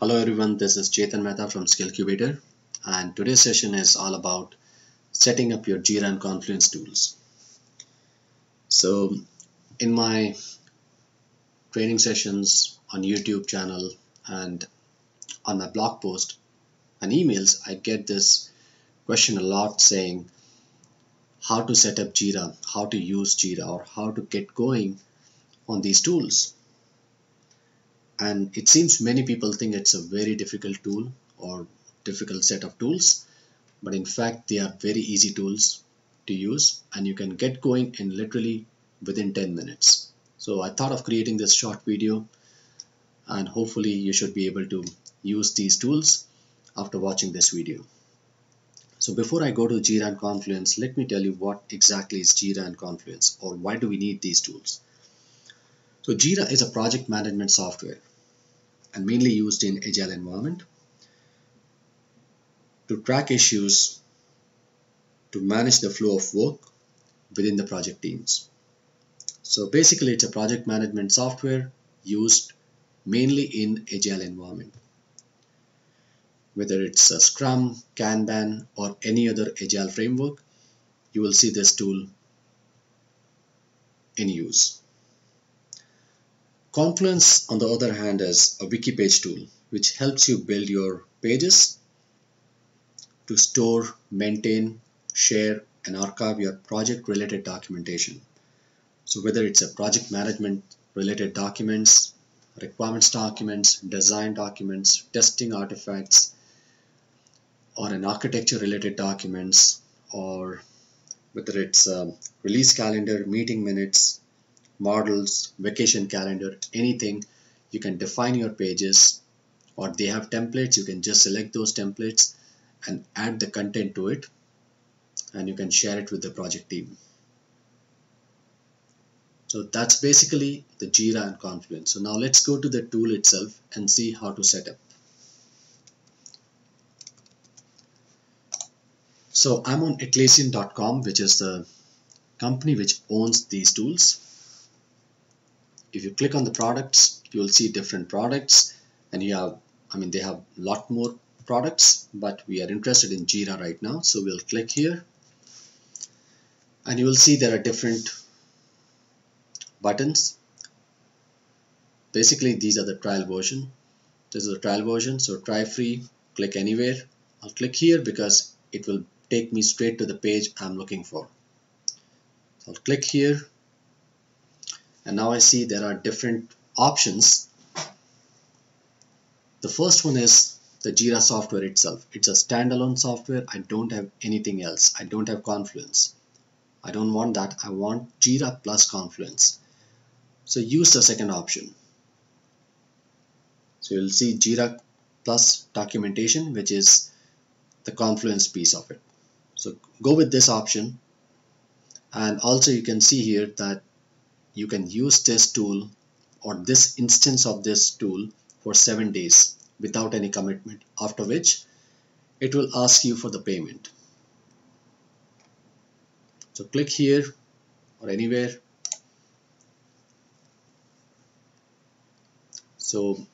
Hello everyone, this is Chetan Mehta from SkillCubator and today's session is all about setting up your Jira and Confluence tools. So in my training sessions on YouTube channel and on my blog post and emails, I get this question a lot saying how to set up Jira, how to use Jira or how to get going on these tools and it seems many people think it's a very difficult tool or difficult set of tools. But in fact they are very easy tools to use. And you can get going in literally within 10 minutes. So I thought of creating this short video. And hopefully you should be able to use these tools after watching this video. So before I go to Jira and Confluence let me tell you what exactly is Jira and Confluence or why do we need these tools. So Jira is a project management software and mainly used in agile environment to track issues to manage the flow of work within the project teams. So basically it's a project management software used mainly in agile environment. Whether it's a Scrum, Kanban or any other agile framework, you will see this tool in use. Confluence on the other hand is a wiki page tool which helps you build your pages to store, maintain, share and archive your project related documentation. So whether it's a project management related documents, requirements documents, design documents, testing artifacts or an architecture related documents or whether it's a release calendar, meeting minutes, models, vacation calendar, anything. You can define your pages or they have templates. You can just select those templates and add the content to it and you can share it with the project team. So that's basically the Jira and Confluence. So now let's go to the tool itself and see how to set up. So I'm on Atlassian.com, which is the company which owns these tools if you click on the products you will see different products. And you have I mean they have a lot more products but we are interested in Jira right now. So we'll click here. And you will see there are different buttons. Basically these are the trial version. This is the trial version so try free click anywhere. I'll click here because it will take me straight to the page I'm looking for. So I'll click here and now I see there are different options. The first one is the Jira software itself. It's a standalone software. I don't have anything else. I don't have Confluence. I don't want that. I want Jira plus Confluence. So use the second option. So you'll see Jira plus documentation which is the Confluence piece of it. So go with this option. And also you can see here that you can use this tool or this instance of this tool for seven days without any commitment after which it will ask you for the payment. So click here or anywhere. So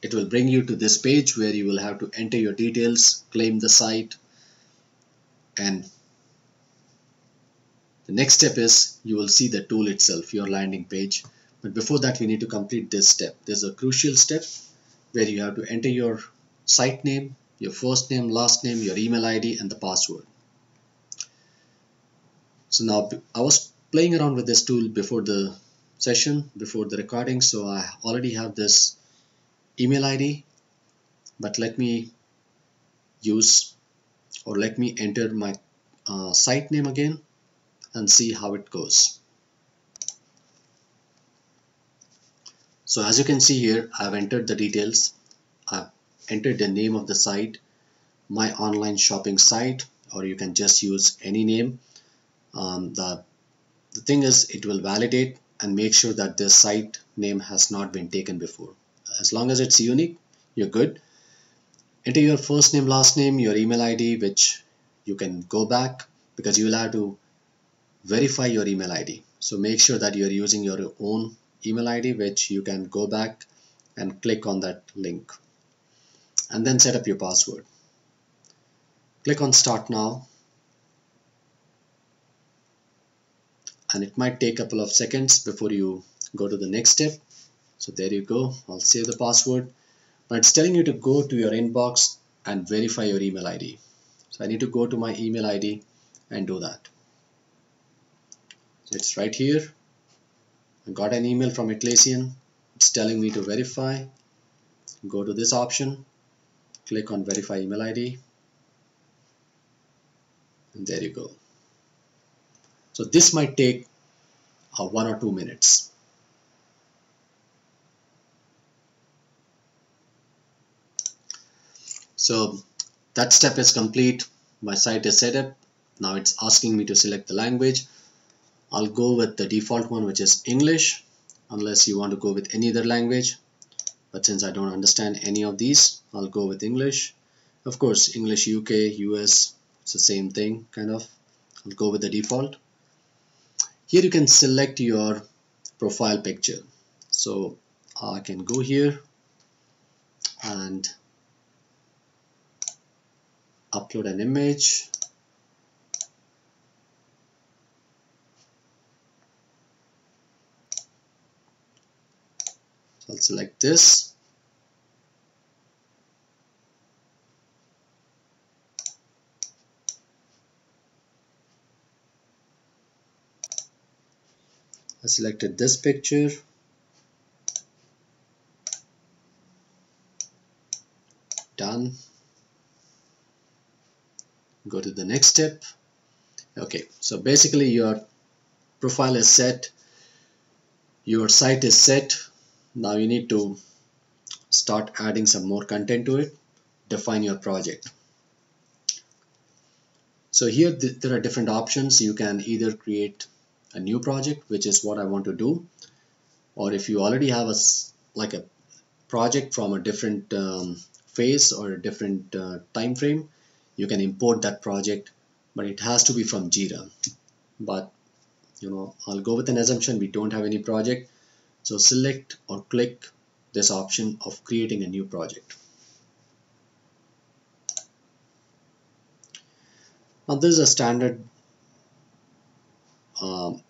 it will bring you to this page where you will have to enter your details claim the site and the next step is you will see the tool itself, your landing page. But before that, we need to complete this step. There's a crucial step where you have to enter your site name, your first name, last name, your email ID, and the password. So now I was playing around with this tool before the session, before the recording. So I already have this email ID, but let me use or let me enter my uh, site name again and see how it goes. So as you can see here, I've entered the details. I've entered the name of the site, my online shopping site, or you can just use any name. Um, the, the thing is, it will validate and make sure that the site name has not been taken before. As long as it's unique, you're good. Enter your first name, last name, your email ID, which you can go back because you will have to verify your email ID. So make sure that you're using your own email ID which you can go back and click on that link. And then set up your password. Click on start now. And it might take a couple of seconds before you go to the next step. So there you go. I'll save the password. But it's telling you to go to your inbox and verify your email ID so I need to go to my email ID and do that it's right here. I got an email from Atlassian. It's telling me to verify. Go to this option. Click on verify email ID and there you go. So this might take uh, one or two minutes. So that step is complete. My site is set up. Now it's asking me to select the language I'll go with the default one which is English unless you want to go with any other language. But since I don't understand any of these I'll go with English. Of course English UK US it's the same thing kind of. I'll go with the default. Here you can select your profile picture. So I can go here and upload an image so I'll select this. I selected this picture. Done. Go to the next step. Okay so basically your profile is set. Your site is set now you need to start adding some more content to it. Define your project. So here th there are different options. You can either create a new project which is what I want to do or if you already have a like a project from a different um, phase or a different uh, time frame you can import that project but it has to be from Jira. But you know I'll go with an assumption we don't have any project so select or click this option of creating a new project. Now this is a standard um,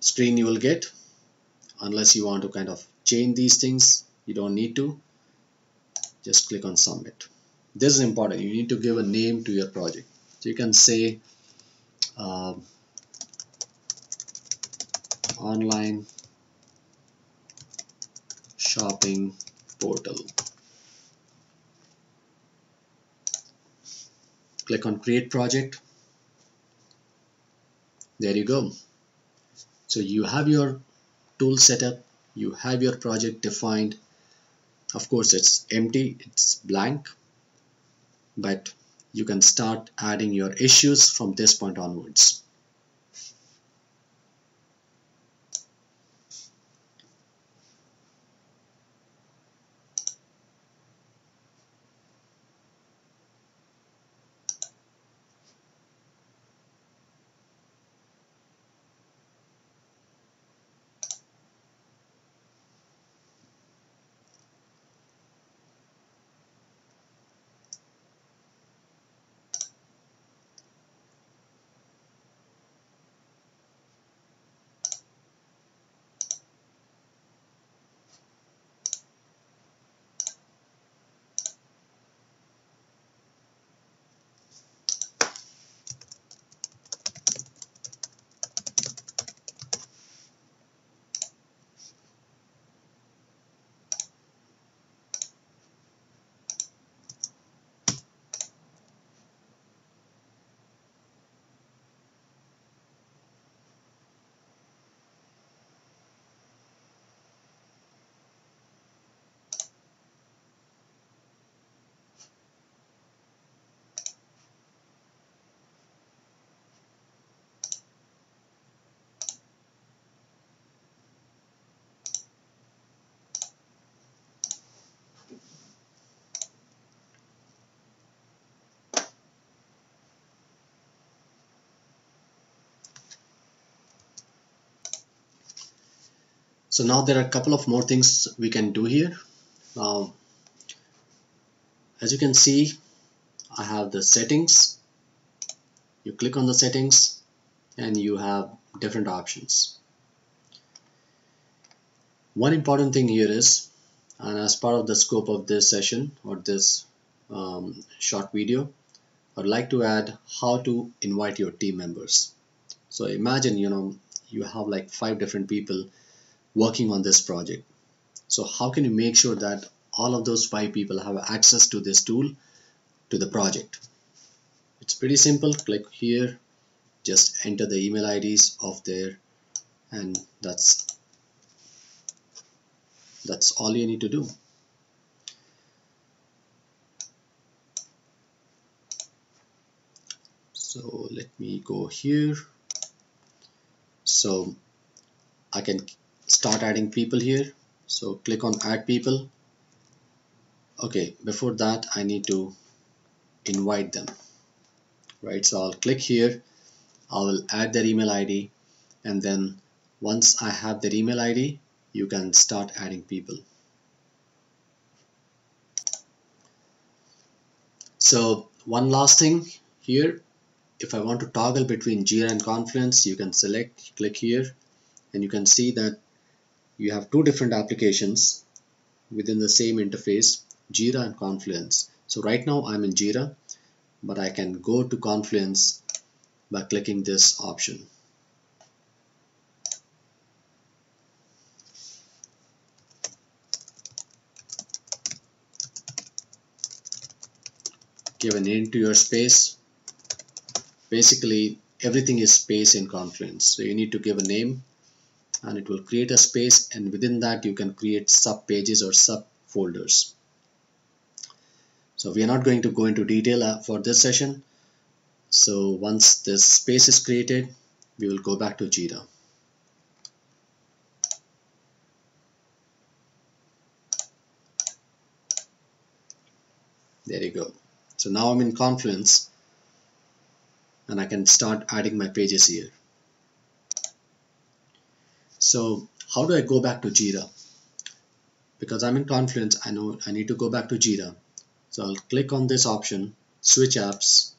screen you will get. Unless you want to kind of change these things you don't need to. Just click on submit. This is important. You need to give a name to your project. So you can say uh, online shopping portal. Click on create project. There you go. So you have your tool set up you have your project defined. Of course it's empty it's blank but you can start adding your issues from this point onwards so now there are a couple of more things we can do here. Now as you can see I have the settings. You click on the settings and you have different options. One important thing here is and as part of the scope of this session or this um, short video I'd like to add how to invite your team members. So imagine you know you have like five different people working on this project. So how can you make sure that all of those five people have access to this tool to the project? It's pretty simple. Click here. Just enter the email IDs of there and that's that's all you need to do. So let me go here. So I can start adding people here. So click on add people. Okay before that I need to invite them. Right so I'll click here. I will add their email ID and then once I have their email ID you can start adding people. So one last thing here. If I want to toggle between Jira and Confluence you can select click here. And you can see that you have two different applications within the same interface Jira and Confluence. So right now I'm in Jira but I can go to Confluence by clicking this option. Give a name to your space. Basically everything is space in Confluence. So you need to give a name and it will create a space and within that you can create sub pages or sub folders so we are not going to go into detail uh, for this session. So once this space is created we will go back to Jira. There you go. So now I'm in Confluence and I can start adding my pages here so how do I go back to Jira? Because I'm in Confluence I know I need to go back to Jira. So I'll click on this option switch apps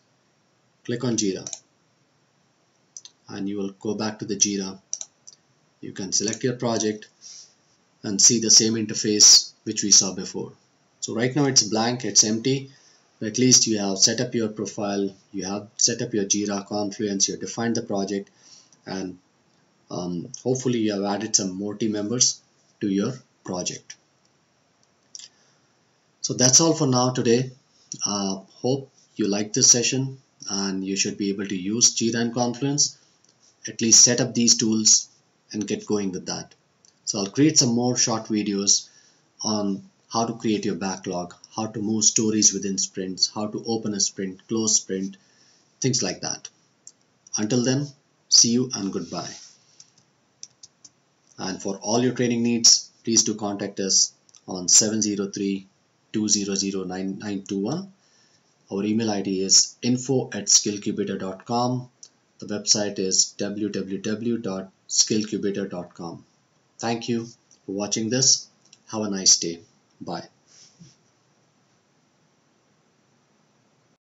click on Jira. And you will go back to the Jira. You can select your project and see the same interface which we saw before. So right now it's blank it's empty but at least you have set up your profile you have set up your Jira Confluence you have defined the project and um, hopefully you have added some more team members to your project. So that's all for now today. Uh, hope you like this session and you should be able to use Jira and Confluence. At least set up these tools and get going with that. So I'll create some more short videos on how to create your backlog how to move stories within sprints how to open a sprint close sprint things like that. Until then see you and goodbye and for all your training needs please do contact us on 703 200 9921 our email id is info at skillcubator.com the website is www.skillcubator.com thank you for watching this. Have a nice day. Bye